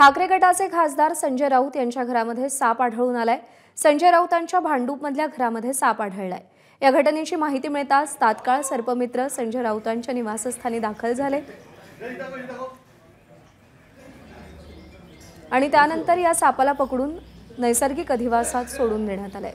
ठाकरे गटाचे खासदार संजय राऊत यांच्या घरामध्ये साप आढळून आलाय. संजय राऊतांच्या भांडूपमधल्या घरामध्ये साप आढळलाय. या घटनेची माहिती मिळताच तात्काळ सर्पमित्र संजय राऊतांच्या निवासस्थानी दाखल झाले. आणि त्यानंतर या सापाला पकडून नैसर्गिक अधिवासात सोडून देण्यात आलंय.